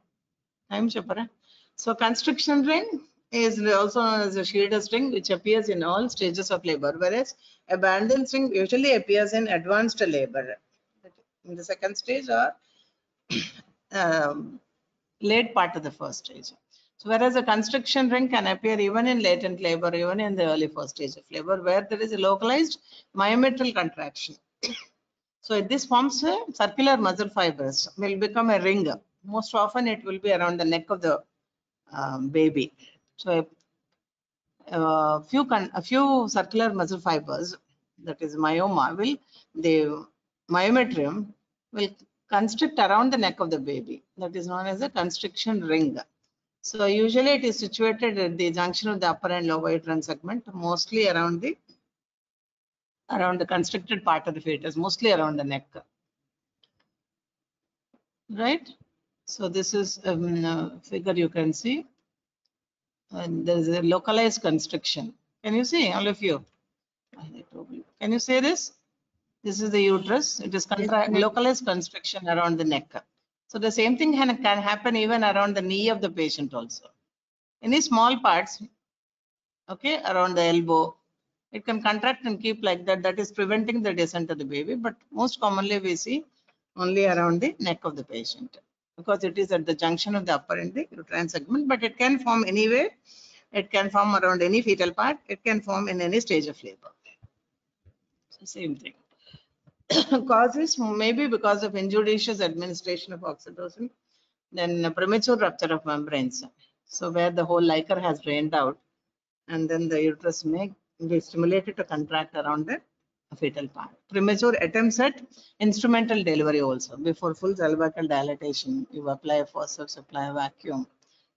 time Chapara. So constriction ring is also known as a Sheridan ring, which appears in all stages of labor, whereas a Bandl ring usually appears in advanced labor, in the second stage or um, late part of the first stage. So whereas a constriction ring can appear even in latent labor, even in the early first stage of labor, where there is a localized myometrial contraction. So this forms a circular muscle fibers will become a ring. Most often it will be around the neck of the um, baby. So a, a few con- a few circular muscle fibers, that is myoma, will the myometrium will constrict around the neck of the baby. That is known as a constriction ring. So usually it is situated at the junction of the upper and lower uterine segment, mostly around the around the constricted part of the fetus, mostly around the neck. Right? So this is um, a figure you can see. And there is a localized constriction. Can you see, all of you? Can you say this? This is the uterus. It is localized constriction around the neck. So the same thing can, can happen even around the knee of the patient also. Any small parts, okay, around the elbow, it can contract and keep like that. That is preventing the descent of the baby. But most commonly we see only around the neck of the patient because it is at the junction of the upper and the uterine segment. But it can form anywhere. It can form around any fetal part. It can form in any stage of labor. So same thing. Causes maybe because of injudicious administration of oxytocin, then premature rupture of membranes. So where the whole liquor has drained out, and then the uterus may be stimulated to contract around the fetal part. Premature attempts at instrumental delivery also. Before full cervical dilatation, you apply a forceps, apply a vacuum.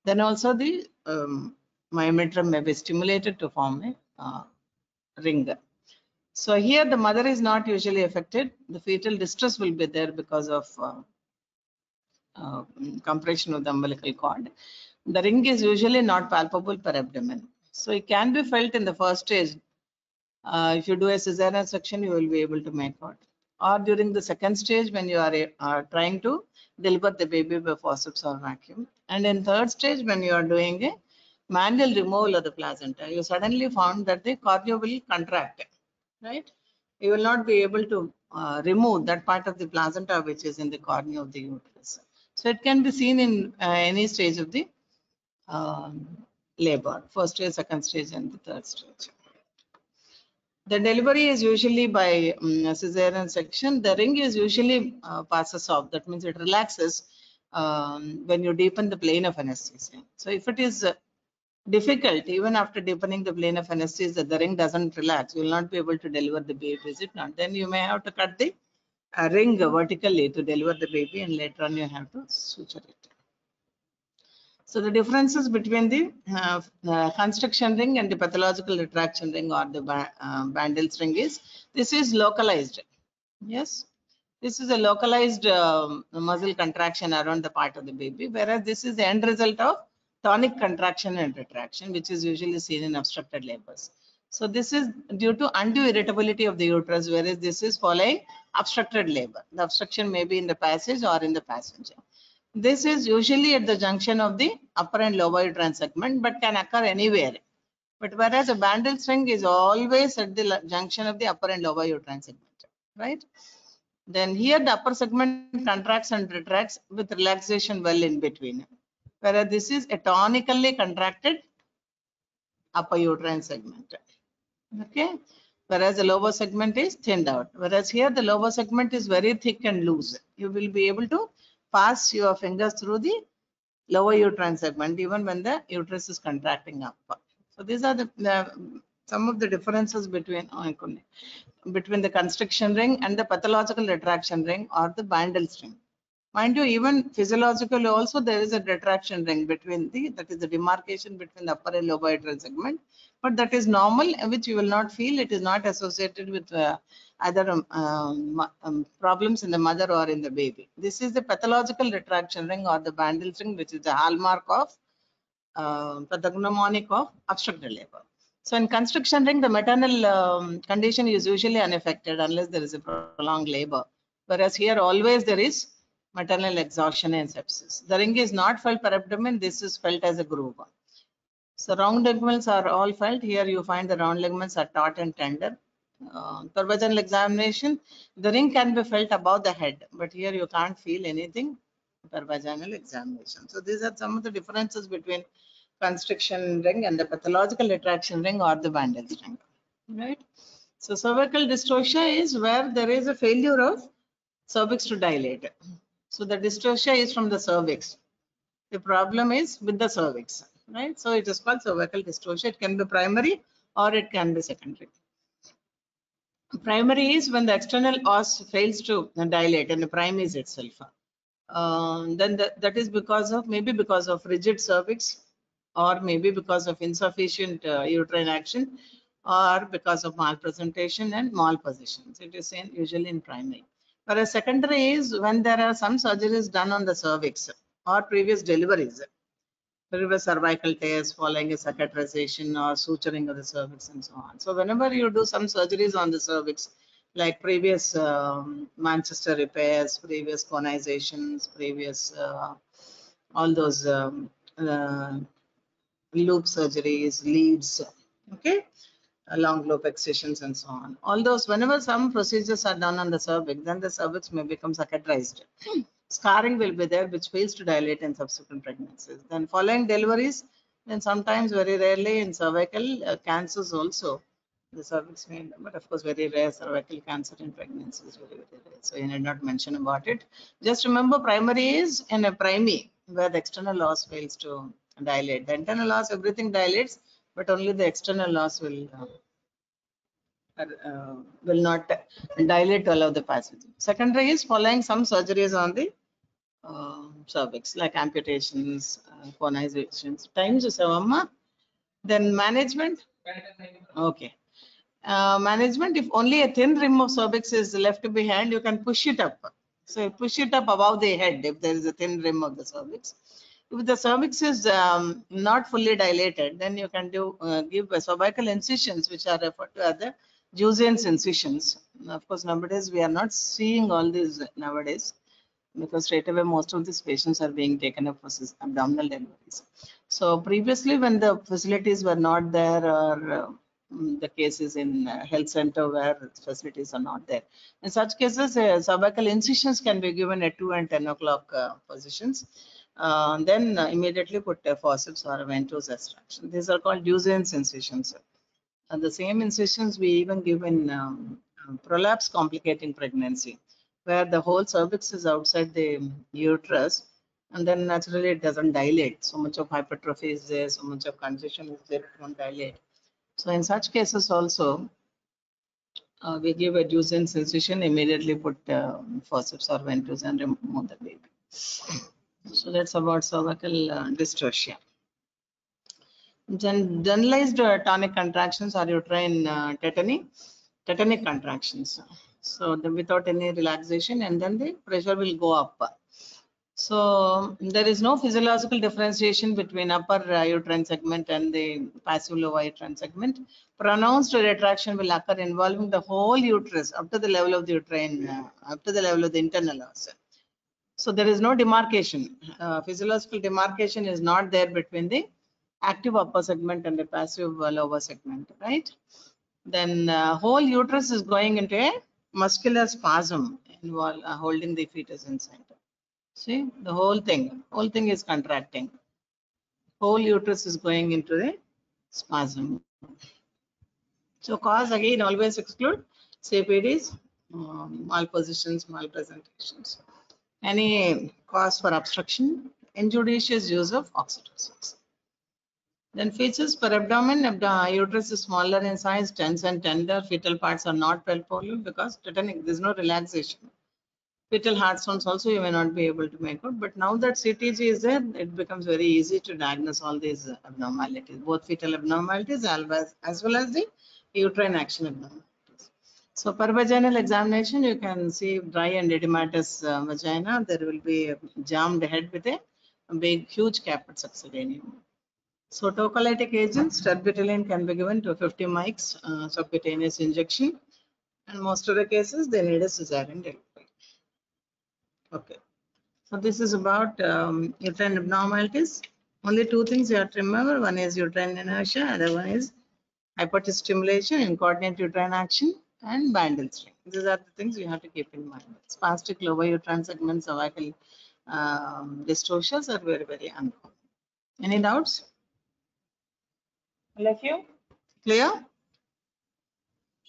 Then also the um, myometrium may be stimulated to form a uh, ring. So here the mother is not usually affected. The fetal distress will be there because of uh, uh, compression of the umbilical cord. The ring is usually not palpable per abdomen. So it can be felt in the first stage. Uh, if you do a cesarean section, you will be able to make out. Or during the second stage when you are uh, trying to deliver the baby by forceps or vacuum. And in third stage when you are doing a manual removal of the placenta, you suddenly found that the cornua will contract, right? You will not be able to uh, remove that part of the placenta which is in the cornua of the uterus. So it can be seen in uh, any stage of the um, labor, first stage, second stage, and the third stage. The delivery is usually by um, cesarean section. The ring is usually uh, passes off. That means it relaxes um, when you deepen the plane of anesthesia. So if it is uh, difficult, even after deepening the plane of anesthesia, that the ring doesn't relax. You will not be able to deliver the baby, is it not? Then you may have to cut the uh, ring vertically to deliver the baby and later on you have to suture it. So the differences between the uh, constriction ring and the pathological retraction ring or the uh, Bandl's ring is, this is localized. Yes, this is a localized um, muscle contraction around the part of the baby, whereas this is the end result of tonic contraction and retraction, which is usually seen in obstructed labors. So this is due to undue irritability of the uterus, whereas this is following obstructed labor. The obstruction may be in the passage or in the passenger. This is usually at the junction of the upper and lower uterine segment, but can occur anywhere. But whereas a Bandl's ring is always at the junction of the upper and lower uterine segment, right? Then here the upper segment contracts and retracts with relaxation well in between. Whereas this is a tonically contracted upper uterine segment. Okay. Whereas the lower segment is thinned out. Whereas here the lower segment is very thick and loose. You will be able to pass your fingers through the lower uterine segment even when the uterus is contracting up. So these are the, the some of the differences between oh, between the constriction ring and the pathological retraction ring or the Bandl's ring. Mind you, even physiologically also there is a retraction ring between the, that is the demarcation between the upper and lower uterine segment. But that is normal, uh, which you will not feel. It is not associated with uh, either um, um, um, problems in the mother or in the baby. This is the pathological retraction ring or the Bandl's ring, which is the hallmark of uh, pathognomonic of obstructed labor. So in constriction ring, the maternal um, condition is usually unaffected unless there is a prolonged labor. Whereas here always there is maternal exhaustion and sepsis. The ring is not felt per abdomen. This is felt as a groove. So round ligaments are all felt. Here you find the round ligaments are taut and tender. Uh, per vaginal examination, the ring can be felt above the head, but here you can't feel anything per vaginal examination. So these are some of the differences between constriction ring and the pathological retraction ring or the Bandl's ring, right? So cervical dystocia is where there is a failure of cervix to dilate. So the dystocia is from the cervix. The problem is with the cervix, right? So it is called cervical dystocia. It can be primary or it can be secondary. Primary is when the external os fails to dilate and the prime is itself. Um, then that, that is because of maybe because of rigid cervix or maybe because of insufficient uh, uterine action or because of malpresentation and malpositions. It is seen usually in primary. Whereas secondary is when there are some surgeries done on the cervix or previous deliveries, previous cervical tears following a cicatrization or suturing of the cervix and so on. So whenever you do some surgeries on the cervix, like previous um, Manchester repairs, previous conizations, previous uh, all those um, uh, loop surgeries, LLETZ, okay, long loop excisions and so on. All those, whenever some procedures are done on the cervix, then the cervix may become cicatrized. Scarring will be there, which fails to dilate in subsequent pregnancies. Then following deliveries, then sometimes very rarely in cervical uh, cancers also, the cervix may, but of course very rare cervical cancer in pregnancy is very, very rare. So you need not mention about it. Just remember primary is in a primary where the external os fails to dilate. The internal os, everything dilates, but only the external os will uh, uh, will not dilate to allow the passage. Secondary is following some surgeries on the cervix, like amputations, uh, conizations. Times Savamma. Then management. Okay. Uh, management, if only a thin rim of cervix is left to behind, you can push it up. So you push it up above the head if there is a thin rim of the cervix. If the cervix is um, not fully dilated, then you can do uh, give cervical incisions, which are referred to as the Dührssen's incisions. Of course, nowadays we are not seeing all these nowadays because straight away most of these patients are being taken up for abdominal deliveries. So previously, when the facilities were not there, or uh, the cases in uh, health center where facilities are not there, in such cases, uh, cervical incisions can be given at 2 and 10 o'clock uh, positions. Uh, then uh, immediately put a forceps or a extraction. These are called Dührssen's incisions. uh, the same incisions we even give in um, prolapse complicating pregnancy, where the whole cervix is outside the uterus, and then naturally it doesn't dilate. So much of hypertrophy is there, so much of congestion is there, it won't dilate. So in such cases also, uh, we give a Dührssen's incision, immediately put uh, forceps or ventouse and remove the baby. So that's about cervical uh, dystocia. Gen generalized uh, tonic contractions are uterine uh, tetany, tetanic contractions. So the, without any relaxation and then the pressure will go up. So there is no physiological differentiation between upper uterine segment and the passive lower uterine segment. Pronounced retraction will occur involving the whole uterus up to the level of the uterine, uh, up to the level of the internal os. So there is no demarcation. Uh, physiological demarcation is not there between the active upper segment and the passive lower segment, right? Then uh, whole uterus is going into a muscular spasm involve, uh, holding the fetus inside. See, the whole thing, whole thing is contracting. Whole uterus is going into the spasm. So cause again always exclude CPDs, um, malpositions, malpresentations. Any cause for obstruction, injudicious use of oxytocins. Then features per abdomen, abdo uterus is smaller in size, tense and tender. Fetal parts are not polar because tetanic, there's no relaxation. Fetal heart sounds also you may not be able to make out. But now that CTG is there, it becomes very easy to diagnose all these abnormalities, both fetal abnormalities as well as, the uterine action abnormalities. So per vaginal examination, you can see dry and edematous uh, vagina. There will be a jammed head with a, a big, huge caput succedaneum. So tocolytic agents, terbutaline can be given to 50 mics uh, subcutaneous injection. And most of the cases, they need a cesarean delivery. Okay. So this is about um, uterine abnormalities. Only two things you have to remember. One is uterine inertia, other one is hypotensive stimulation, incoordinate uterine action, and Bandl's ring. These are the things you have to keep in mind. Spastic lower uterine segment cervical um, dystocias are very, very uncommon. Any doubts? All of you? Clear?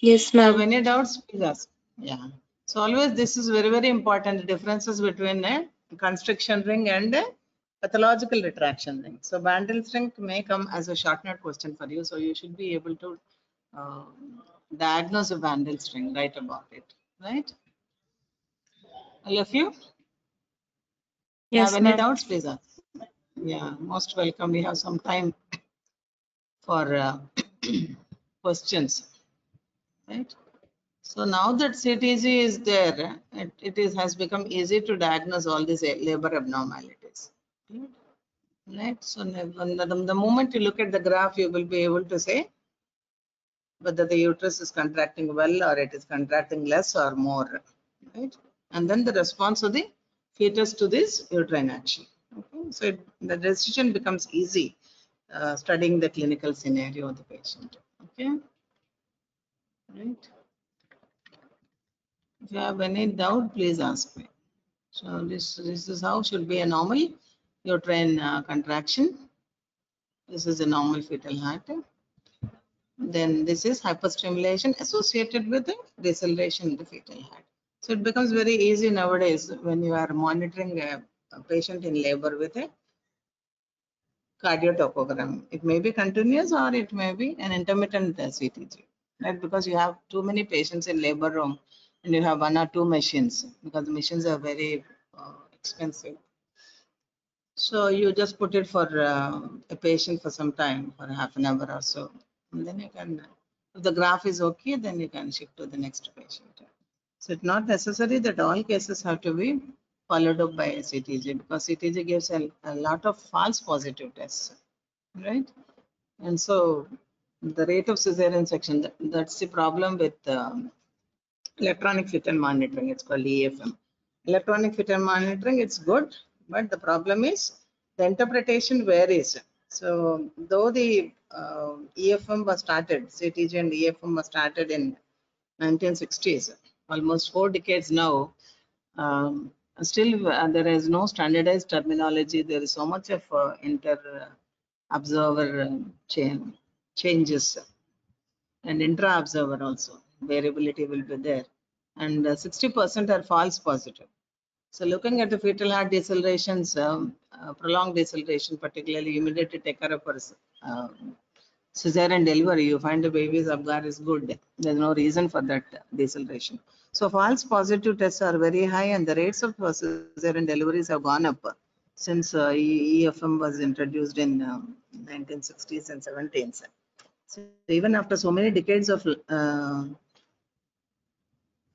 Yes, Have ma'am. any doubts, please ask. Yeah. So always this is very, very important, the differences between a constriction ring and a pathological retraction ring. So Bandl's ring may come as a short note question for you. So you should be able to uh, diagnose a Bandl's ring, write about it, right? All of you? Yes, Have any ma'am. doubts, please ask. Yeah, most welcome. We have some time for uh, questions, right? So now that CTG is there, it, it is has become easy to diagnose all these labor abnormalities. Right? Right? So the, the moment you look at the graph, you will be able to say whether the uterus is contracting well or it is contracting less or more. Right? And then the response of the fetus to this uterine action. Okay? So it, the decision becomes easy uh, studying the clinical scenario of the patient. Okay. Right. If you have any doubt, please ask me. So this, this is how should be a normal uterine uh, contraction. This is a normal fetal heart. Then this is hyperstimulation associated with the deceleration in the fetal heart. So it becomes very easy nowadays when you are monitoring a, a patient in labor with a cardiotocogram. It may be continuous or it may be an intermittent CTG, right? Because you have too many patients in labor room and you have one or two machines because the machines are very uh, expensive. So you just put it for uh, a patient for some time, for half an hour or so. And then you can, if the graph is okay, then you can shift to the next patient. So it's not necessary that all cases have to be followed up by CTG because CTG gives a, a lot of false positive tests, right? And so the rate of cesarean section, that, that's the problem with um, electronic fetal monitoring. It's called EFM. Electronic fetal monitoring, it's good, but the problem is the interpretation varies. So though the uh, EFM was started, CTG and EFM was started in 1960s, almost four decades now, um, still uh, there is no standardized terminology. There is so much of uh, inter uh, observer uh, chain changes. and intra-observer also. Variability will be there. And uh, 60% are false positive. So looking at the fetal heart decelerations, um, uh, prolonged deceleration, particularly immediately take care of uh, cesarean delivery, you find the baby's Apgar is good. There's no reason for that deceleration. So false positive tests are very high and the rates of uh, cesarean deliveries have gone up since uh, EFM was introduced in um, 1960s and 70s. So even after so many decades of uh,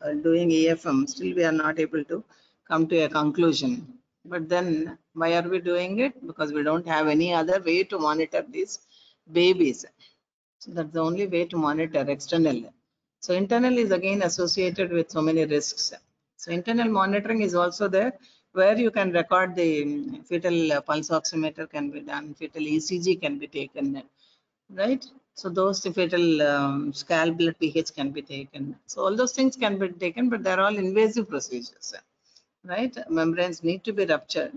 uh, doing EFM, still we are not able to come to a conclusion. But then why are we doing it? Because we don't have any other way to monitor these babies. So that's the only way to monitor external. So internal is again associated with so many risks. So internal monitoring is also there where you can record the mm, fetal uh, pulse oximeter can be done, fetal ECG can be taken, right? So those fetal um, scalp blood pH can be taken. So all those things can be taken, but they're all invasive procedures, right? Membranes need to be ruptured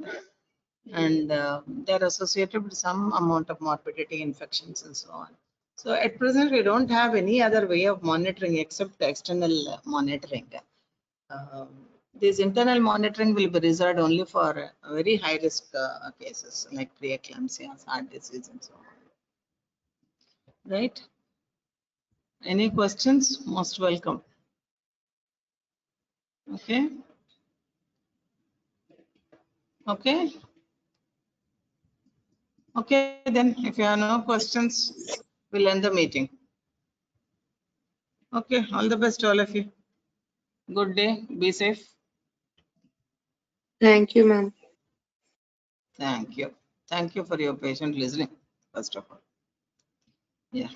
and uh, they're associated with some amount of morbidity, infections and so on. So at present, we don't have any other way of monitoring except external monitoring. Um, This internal monitoring will be reserved only for very high risk uh, cases like preeclampsia, heart disease and so on. Right? Any questions? Most welcome. Okay. Okay. Okay, then if you have no questions, we'll end the meeting. Okay, all the best to all of you. Good day, be safe. Thank you, ma'am. Thank you. Thank you for your patient listening, first of all. Yeah.